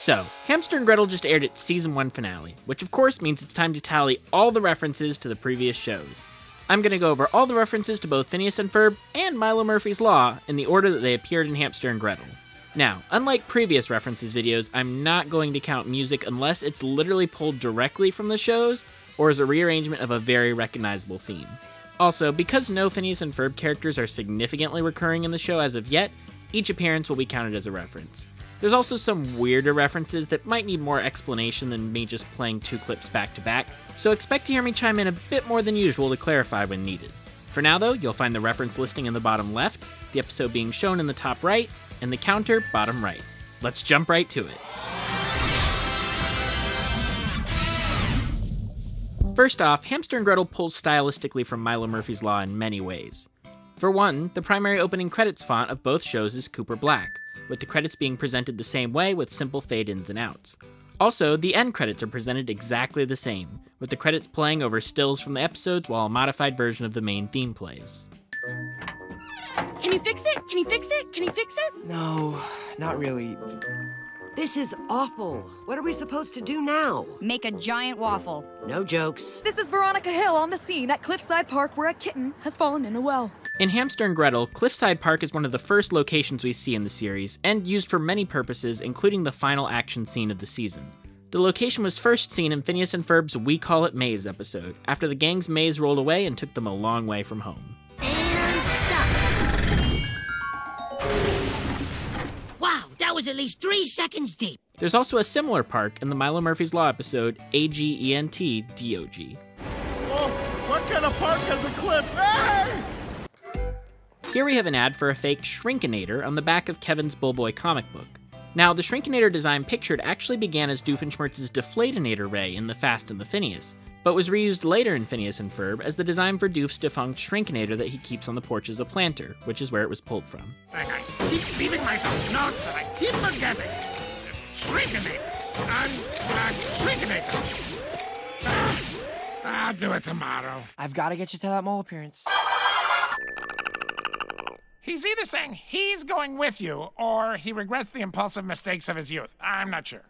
So, Hamster and Gretel just aired its season 1 finale, which of course means it's time to tally all the references to the previous shows. I'm going to go over all the references to both Phineas and Ferb and Milo Murphy's Law in the order that they appeared in Hamster and Gretel. Now, unlike previous references videos, I'm not going to count music unless it's literally pulled directly from the shows or is a rearrangement of a very recognizable theme. Also, because no Phineas and Ferb characters are significantly recurring in the show as of yet, each appearance will be counted as a reference. There's also some weirder references that might need more explanation than me just playing two clips back to back, so expect to hear me chime in a bit more than usual to clarify when needed. For now, though, you'll find the reference listing in the bottom left, the episode being shown in the top right, and the counter bottom right. Let's jump right to it. First off, Hamster and Gretel pulls stylistically from Milo Murphy's Law in many ways. For one, the primary opening credits font of both shows is Cooper Black, with the credits being presented the same way with simple fade ins and outs. Also, the end credits are presented exactly the same, with the credits playing over stills from the episodes while a modified version of the main theme plays. Can you fix it? Can you fix it? Can you fix it? No, not really. This is awful. What are we supposed to do now? Make a giant waffle. No jokes. This is Veronica Hill on the scene at Cliffside Park where a kitten has fallen in a well. In Hamster and Gretel, Cliffside Park is one of the first locations we see in the series, and used for many purposes, including the final action scene of the season. The location was first seen in Phineas and Ferb's We Call It Maze episode, after the gang's maze rolled away and took them a long way from home. And stop. Wow, that was at least three seconds deep. There's also a similar park in the Milo Murphy's Law episode AGENT DOG. Oh, what kind of park has a cliff? Hey! Here we have an ad for a fake Shrinkinator on the back of Kevin's Bullboy comic book. Now, the Shrinkinator design pictured actually began as Doofenshmirtz's Deflatinator Ray in The Fast and the Phineas, but was reused later in Phineas and Ferb as the design for Doof's defunct Shrinkinator that he keeps on the porch as a planter, which is where it was pulled from. And I keep leaving myself notes and I keep forgetting. Shrinkinator. And, uh, Shrinkinator. Ah, I'll do it tomorrow. I've got to get you to that mole appearance. He's either saying he's going with you, or he regrets the impulsive mistakes of his youth. I'm not sure.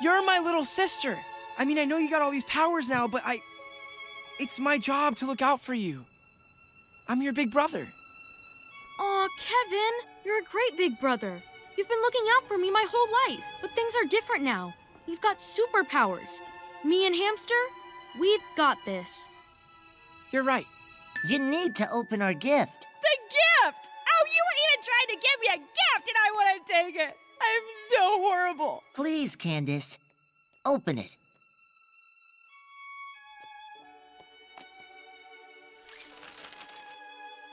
You're my little sister. I mean, I know you got all these powers now, but I. It's my job to look out for you. I'm your big brother. Aw, Kevin, you're a great big brother. You've been looking out for me my whole life, but things are different now. We've got superpowers. Me and Hamster, we've got this. You're right. You need to open our gift. The gift! Oh, you were even trying to give me a gift and I wouldn't take it. I'm so horrible. Please, Candace, open it.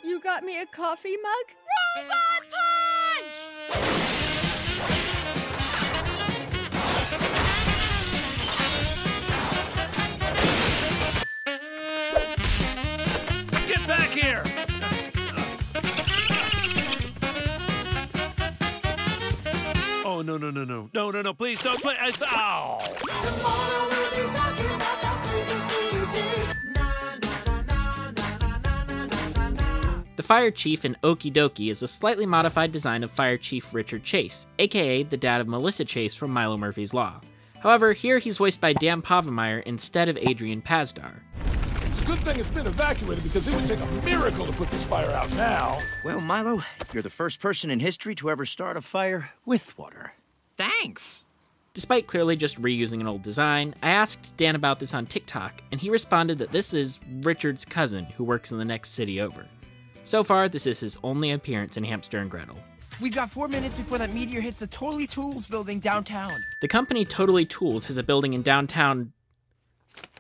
You got me a coffee mug? Robot punch! No, please don't play. I, ow! The Fire Chief in Okie Dokie is a slightly modified design of Fire Chief Richard Chase, aka the dad of Melissa Chase from Milo Murphy's Law. However, here he's voiced by Dan Povenmire instead of Adrian Pasdar. It's a good thing it's been evacuated because it would take a miracle to put this fire out now. Well, Milo, you're the first person in history to ever start a fire with water. Thanks. Despite clearly just reusing an old design, I asked Dan about this on TikTok, and he responded that this is Richard's cousin who works in the next city over. So far, this is his only appearance in Hamster and Gretel. We've got four minutes before that meteor hits the Totally Tools building downtown. The company Totally Tools has a building in downtown.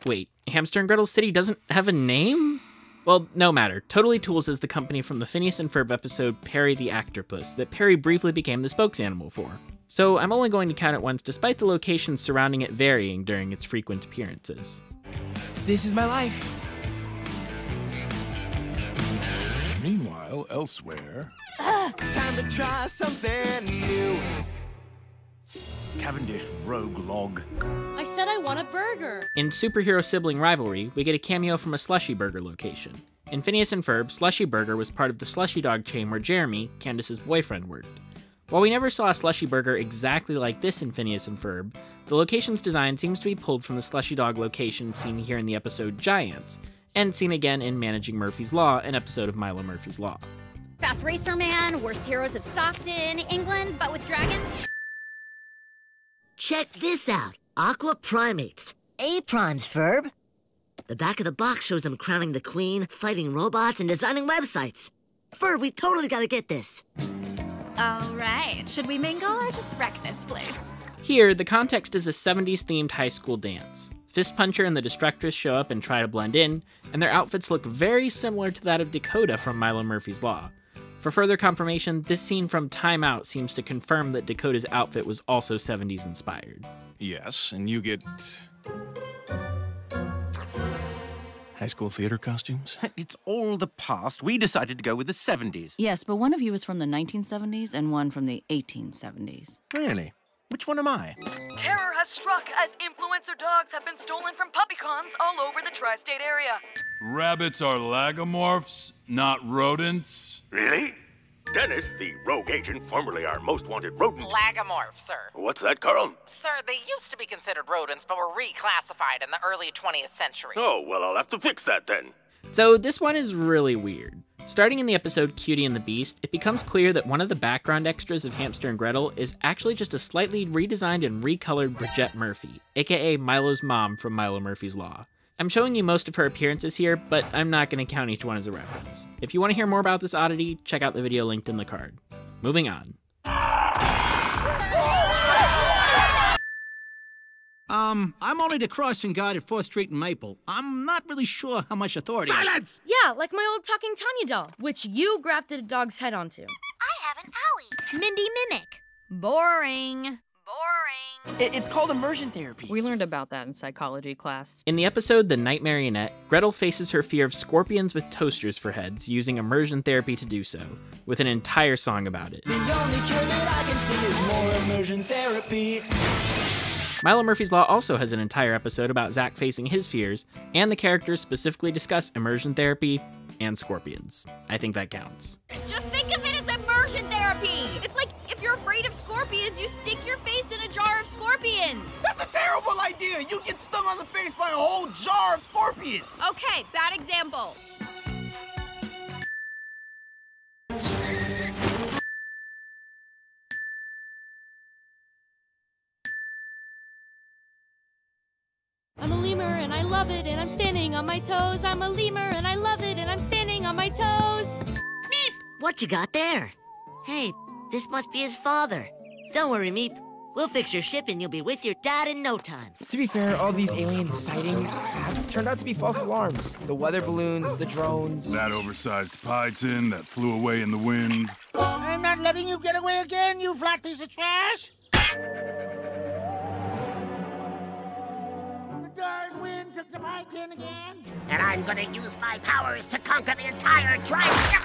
Wait, Hamster and Gretel City doesn't have a name? Well, no matter. Totally Tools is the company from the Phineas and Ferb episode Perry the Actopus that Perry briefly became the spokesanimal for. So I'm only going to count it once despite the locations surrounding it varying during its frequent appearances. This is my life. Meanwhile, elsewhere. Time to try something new. Cavendish rogue log. I said I want a burger. In Superhero Sibling Rivalry, we get a cameo from a Slushy Burger location. In Phineas and Ferb, Slushy Burger was part of the Slushy Dog chain where Jeremy, Candace's boyfriend, worked. While we never saw a Slushy Burger exactly like this in Phineas and Ferb, the location's design seems to be pulled from the Slushy Dog location seen here in the episode Giants, and seen again in Managing Murphy's Law, an episode of Milo Murphy's Law. Fast Racer Man, Worst Heroes of Stockton, England, but with dragons. Check this out. Aqua Primates. A primes, Ferb. The back of the box shows them crowning the queen, fighting robots, and designing websites. Ferb, we totally gotta get this. All right. Should we mingle or just wreck this place? Here, the context is a 70s themed high school dance. Fist Puncher and the Destructress show up and try to blend in, and their outfits look very similar to that of Dakota from Milo Murphy's Law. For further confirmation, this scene from Time Out seems to confirm that Dakota's outfit was also 70s inspired. Yes, and you get. High school theater costumes? It's all the past. We decided to go with the 70s. Yes, but one of you is from the 1970s and one from the 1870s. Really? Which one am I? Terror has struck as influencer dogs have been stolen from puppy cons all over the tri state area. Rabbits are lagomorphs, not rodents. Really? Dennis, the rogue agent, formerly our most wanted rodent. Lagomorph, sir. What's that, Carl? Sir, they used to be considered rodents, but were reclassified in the early 20th century. Oh, well, I'll have to fix that then. So, this one is really weird. Starting in the episode Cutie and the Beast, it becomes clear that one of the background extras of Hamster and Gretel is actually just a slightly redesigned and recolored Bridget Murphy, aka Milo's mom from Milo Murphy's Law. I'm showing you most of her appearances here, but I'm not going to count each one as a reference. If you want to hear more about this oddity, check out the video linked in the card. Moving on. Um, I'm only the crossing guard at 4th Street and Maple. I'm not really sure how much authority. Silence! Yeah, like my old talking Tanya doll, which you grafted a dog's head onto. I have an owie. Mindy Mimic. Boring. Boring. It, it's called immersion therapy. We learned about that in psychology class. In the episode The Night Marionette, Gretel faces her fear of scorpions with toasters for heads, using immersion therapy to do so, with an entire song about it. The only cure that I can see is more immersion therapy. Milo Murphy's Law also has an entire episode about Zack facing his fears, and the characters specifically discuss immersion therapy and scorpions. I think that counts. Just think of it as immersion therapy. It's like if you're afraid of scorpions, you stick jar of scorpions. That's a terrible idea. You get stung on the face by a whole jar of scorpions. Okay, bad example. I'm a lemur and I love it and I'm standing on my toes. I'm a lemur and I love it and I'm standing on my toes. Meep! What you got there? Hey, this must be his father. Don't worry, Meep. We'll fix your ship and you'll be with your dad in no time. To be fair, all these alien sightings have turned out to be false alarms. The weather balloons, the drones. That oversized python that flew away in the wind. I'm not letting you get away again, you flat piece of trash! The darn wind took the python again! And I'm gonna use my powers to conquer the entire tribe.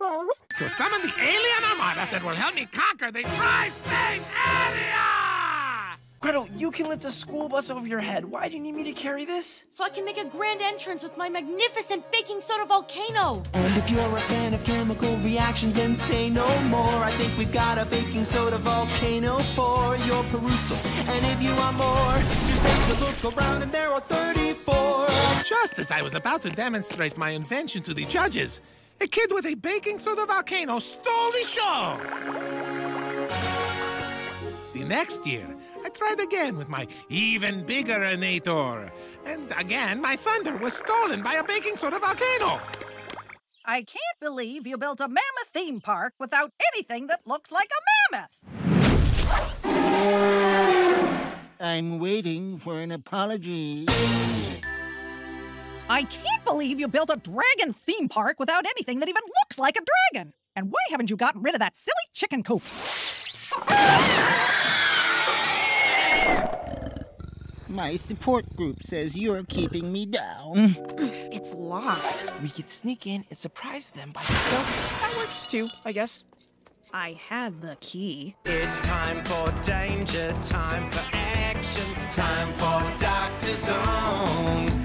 Oh, To summon the alien armada that will help me conquer the tri-state area! Gretel, you can lift a school bus over your head. Why do you need me to carry this? So I can make a grand entrance with my magnificent baking soda volcano. And if you're a fan of chemical reactions and say no more, I think we've got a baking soda volcano for your perusal. And if you want more, just take a look around and there are 34. Just as I was about to demonstrate my invention to the judges, a kid with a baking soda volcano stole the show. The next year, I tried again with my even bigger Anator. And again, my thunder was stolen by a baking soda volcano. I can't believe you built a mammoth theme park without anything that looks like a mammoth. I'm waiting for an apology. I can't believe you built a dragon theme park without anything that even looks like a dragon. And why haven't you gotten rid of that silly chicken coop? My support group says you're keeping me down. Mm. It's locked. We could sneak in and surprise them by stealth. That works too, I guess. I had the key. It's time for danger, time for action, time for Dr. Zone.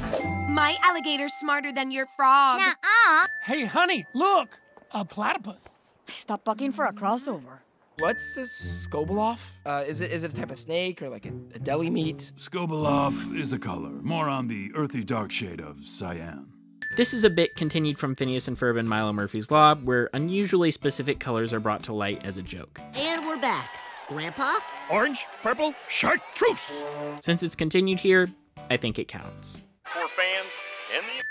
My alligator's smarter than your frog. Nuh-uh. Hey, honey, look! A platypus. Stop bucking for a crossover. What's a Skobeloff? Uh, is it is it a type of snake or like a, a deli meat? Skobeloff is a color, more on the earthy dark shade of cyan. This is a bit continued from Phineas and Ferb and Milo Murphy's Law, where unusually specific colors are brought to light as a joke. And we're back. Grandpa? Orange, purple, chartreuse. Since it's continued here, I think it counts. For fans and the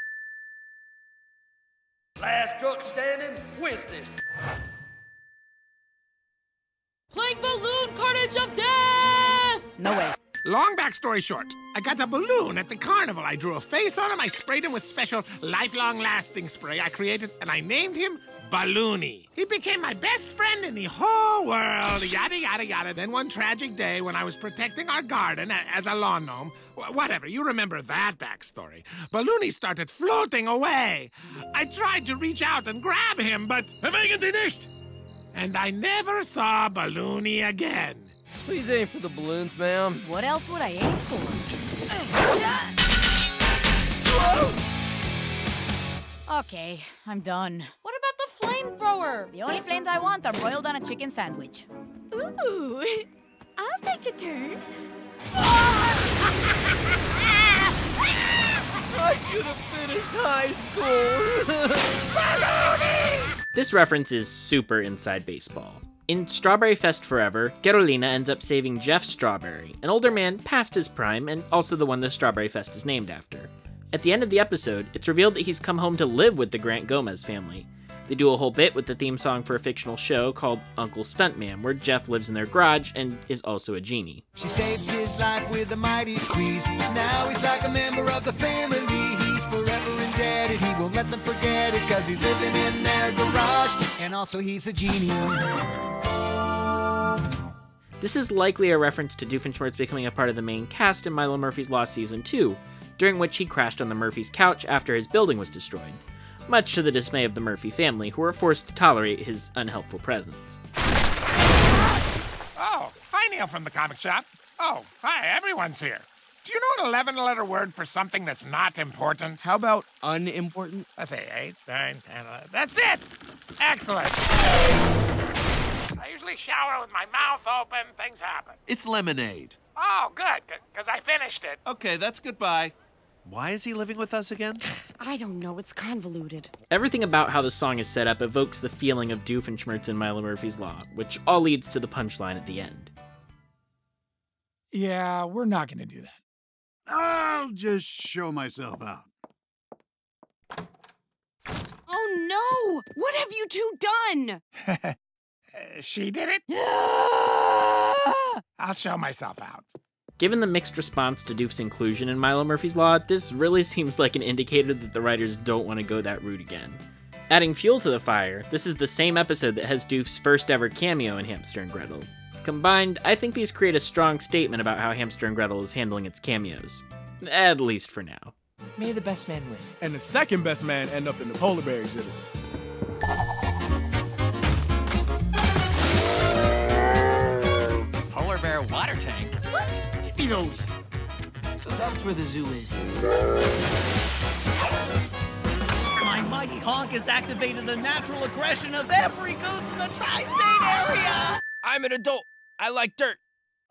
Last truck standing wins this. Playing balloon carnage of death! No way. Long backstory short, I got a balloon at the carnival. I drew a face on him, I sprayed him with special lifelong lasting spray I created, and I named him Balloony. He became my best friend in the whole world, yada yada yada. Then one tragic day when I was protecting our garden as a lawn gnome, wh- whatever, you remember that backstory. Balloony started floating away. I tried to reach out and grab him, but and I never saw Balloony again. Please aim for the balloons, ma'am. What else would I aim for? Okay, I'm done. What about the flamethrower? The only flames I want are broiled on a chicken sandwich. Ooh, I'll take a turn. Ah! I should have finished high school. This reference is super inside baseball. In Strawberry Fest Forever, Carolina ends up saving Jeff Strawberry, an older man past his prime and also the one the Strawberry Fest is named after. At the end of the episode, it's revealed that he's come home to live with the Grant Gomez family. They do a whole bit with the theme song for a fictional show called Uncle Stuntman, where Jeff lives in their garage and is also a genie. She saved his life with a mighty squeeze. Now he's like a member of the family. He's forever indebted. He won't let them forget it because he's living in their garage. And also, he's a genie. This is likely a reference to Doofenshmirtz becoming a part of the main cast in Milo Murphy's Law Season 2, during which he crashed on the Murphy's couch after his building was destroyed, much to the dismay of the Murphy family, who were forced to tolerate his unhelpful presence. Oh, hi, Neil from the comic shop. Oh, hi, everyone's here. Do you know an 11 letter word for something that's not important? How about unimportant? Let's say 8, 9, 10, 11. That's it! Excellent. I usually shower with my mouth open, things happen. It's lemonade. Oh, good, because I finished it. Okay, that's goodbye. Why is he living with us again? I don't know, it's convoluted. Everything about how the song is set up evokes the feeling of Doofenshmirtz in Milo Murphy's Law, which all leads to the punchline at the end. Yeah, we're not going to do that. I'll just show myself out. Oh no! What have you two done? She did it? I'll show myself out. Given the mixed response to Doof's inclusion in Milo Murphy's Law, this really seems like an indicator that the writers don't want to go that route again. Adding fuel to the fire, this is the same episode that has Doof's first ever cameo in Hamster and Gretel. Combined, I think these create a strong statement about how Hamster and Gretel is handling its cameos. At least for now. May the best man win. And the second best man end up in the polar bear exhibit. Polar bear water tank? What? Me those. So that's where the zoo is. My mighty honk has activated the natural aggression of every goose in the tri-state area. I'm an adult. I like dirt.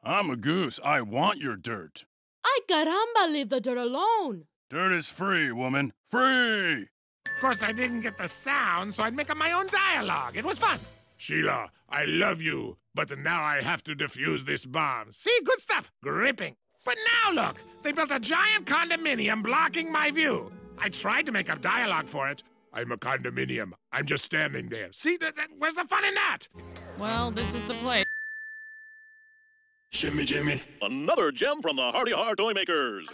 I'm a goose. I want your dirt. Ay caramba, leave the dirt alone. Dirt is free, woman. Free! Of course, I didn't get the sound, so I'd make up my own dialogue. It was fun. Sheila, I love you, but now I have to defuse this bomb. See, good stuff. Gripping. But now look, they built a giant condominium blocking my view. I tried to make up dialogue for it. I'm a condominium. I'm just standing there. See, that, that, where's the fun in that? Well, this is the place. Shimmy Jimmy. Another gem from the Hardy Heart Toy Makers.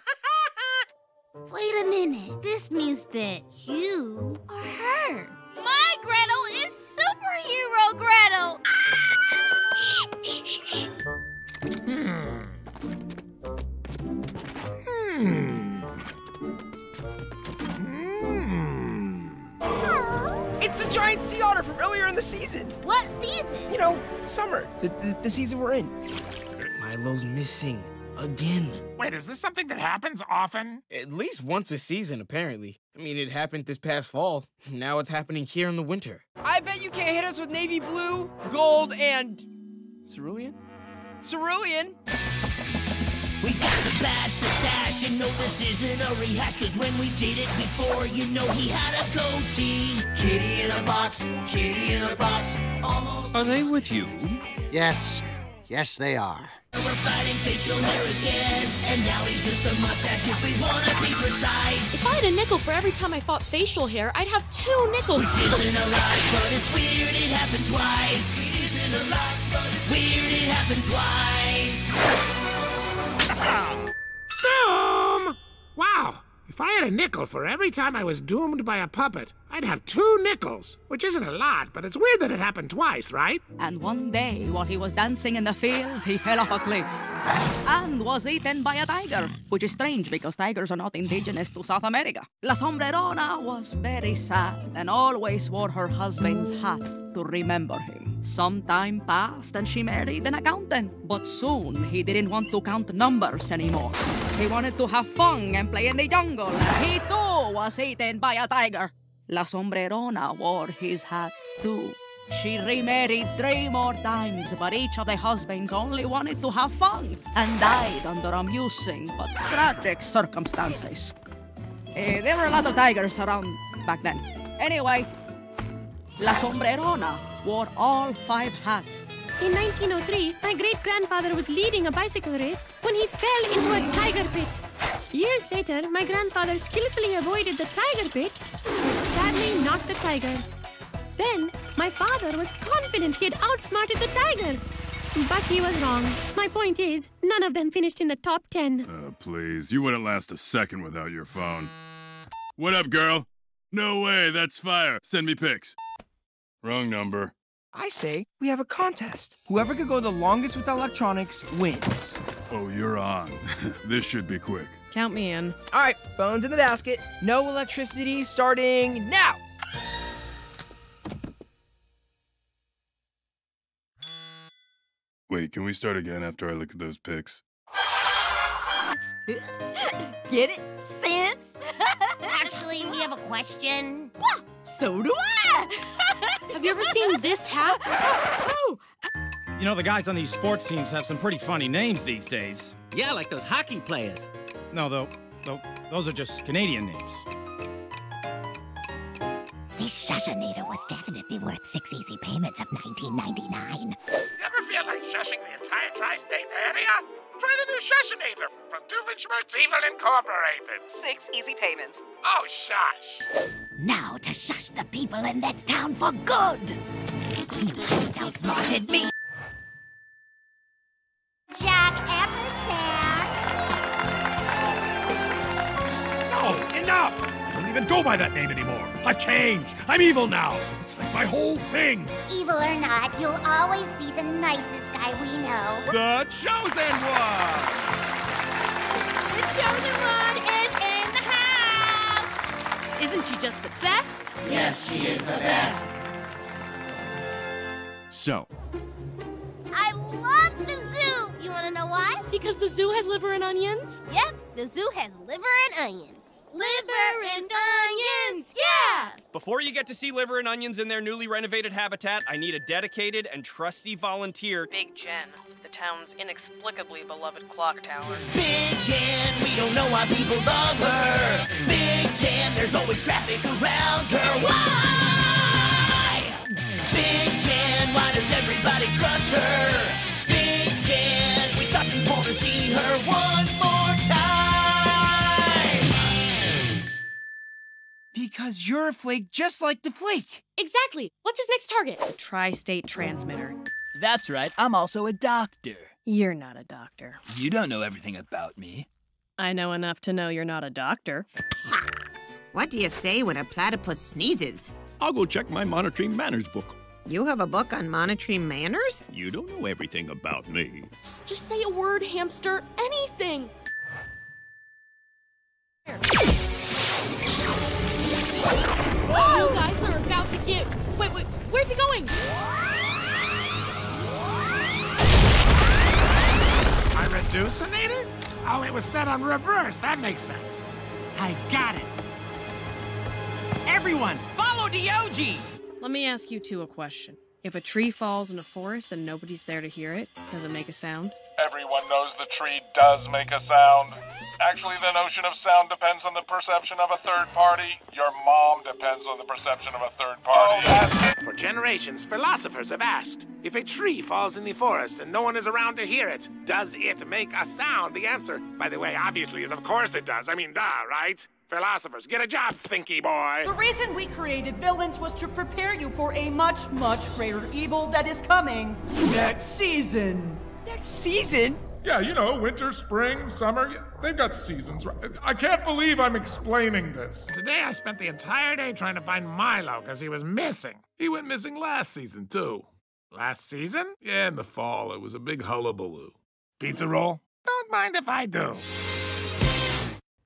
Wait a minute. This means that you are her. My Gretel is superhero Gretel. Hmm. Hmm. It's the giant sea otter from earlier in the season. What season? You know, summer. The, the, the season we're in. Milo's missing. again. Wait, is this something that happens often? At least once a season, apparently. I mean, it happened this past fall. Now it's happening here in the winter. I bet you can't hit us with navy blue, gold, and. Cerulean? Cerulean? We got to bash the stash and no, this isn't a rehash Cause when we did it before, you know he had a goatee Kitty in a box, kitty in a box Almost Are they with you? Yes. Yes, they are. we're fighting facial hair again And now he's just a mustache if we wanna be precise If I had a nickel for every time I fought facial hair, I'd have two nickels. Which isn't a lot, but it's weird it happened twice Isn't a lot, but it's weird it happened twice! Wow, if I had a nickel for every time I was doomed by a puppet, I'd have two nickels, which isn't a lot, but it's weird that it happened twice, right? And one day, while he was dancing in the field, he fell off a cliff and was eaten by a tiger, which is strange because tigers are not indigenous to South America. La Sombrerona was very sad and always wore her husband's hat to remember him. Some time passed and she married an accountant, but soon he didn't want to count numbers anymore. He wanted to have fun and play in the jungle, he too was eaten by a tiger. La Sombrerona wore his hat too. She remarried three more times, but each of the husbands only wanted to have fun and died under amusing but tragic circumstances. Eh, there were a lot of tigers around back then. Anyway, La Sombrerona wore all five hats. In 1903, my great grandfather was leading a bicycle race when he fell into a tiger pit. Years later, my grandfather skillfully avoided the tiger pit, but sadly not the tiger. Then, my father was confident he had outsmarted the tiger. But he was wrong. My point is, none of them finished in the top 10. Uh, please, you wouldn't last a second without your phone. What up, girl? No way, that's fire. Send me pics. Wrong number. I say we have a contest. Whoever could go the longest with electronics wins. Oh, you're on. this should be quick. Count me in. All right, phones in the basket. No electricity starting now. Wait, can we start again after I look at those pics? Get it? Sense? Actually, we have a question. So do I! have you ever seen this hat? Oh! You know, the guys on these sports teams have some pretty funny names these days. Yeah, like those hockey players. No, though, though those are just Canadian names. This Shushinator was definitely worth six easy payments of 19.99. Ever feel like shushing the entire tri-state area? Try the new Shushinator from Doofenshmirtz Evil Incorporated. Six easy payments. Oh, shush. Now to shush the people in this town for good. You haven't outsmarted me. Jack Eppersack. Don't even go by that name anymore. I've changed. I'm evil now. It's like my whole thing. Evil or not, you'll always be the nicest guy we know. The chosen one. The chosen one is in the house! Isn't she just the best? Yes, she is the best. So, I love the zoo. You want to know why? Because the zoo has liver and onions? Yep, the zoo has liver and onions. Liver and onions, yeah! Before you get to see liver and onions in their newly renovated habitat, I need a dedicated and trusty volunteer. Big Jen, the town's inexplicably beloved clock tower. Big Jen, we don't know why people love her. Big Jen, there's always traffic around her. Why? Big Jen, why does everybody trust her? Big Jen, we thought you'd want to see her one more Because you're a flake just like the flake. Exactly. What's his next target? Tri state transmitter. That's right, I'm also a doctor. You're not a doctor. You don't know everything about me. I know enough to know you're not a doctor. What do you say when a platypus sneezes? I'll go check my monitoring manners book. You have a book on monitoring manners? You don't know everything about me. Just say a word, hamster. Anything. You guys are about to get. Wait, wait. Where's he going? I read Oh, it was set on reverse. That makes sense. I got it. Everyone, follow Diogee! Let me ask you two a question. If a tree falls in a forest and nobody's there to hear it, does it make a sound? Everyone knows the tree does make a sound. Actually, the notion of sound depends on the perception of a third party. Your mom depends on the perception of a third party. Oh, for generations, philosophers have asked if a tree falls in the forest and no one is around to hear it, does it make a sound? The answer, by the way, obviously is of course it does. I mean, duh, right? Philosophers, get a job, thinky boy. The reason we created villains was to prepare you for a much, much greater evil that is coming next season. Next season? Yeah, you know, winter, spring, summer. They've got seasons, right? I can't believe I'm explaining this. Today I spent the entire day trying to find Milo because he was missing. He went missing last season, too. Last season? Yeah, in the fall. It was a big hullabaloo. Pizza roll? Don't mind if I do.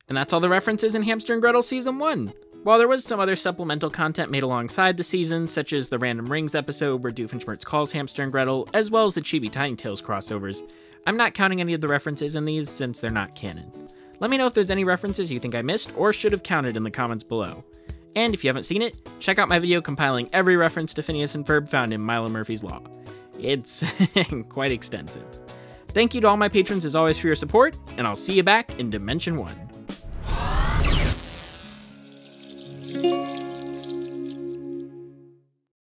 And that's all the references in Hamster and Gretel Season 1. While there was some other supplemental content made alongside the season, such as the Random Rings episode where Doofenshmirtz calls Hamster and Gretel, as well as the Chibi Tiny Tales crossovers, I'm not counting any of the references in these since they're not canon. Let me know if there's any references you think I missed or should have counted in the comments below. And if you haven't seen it, check out my video compiling every reference to Phineas and Ferb found in Milo Murphy's Law. It's quite extensive. Thank you to all my patrons as always for your support, and I'll see you back in Dimension 1.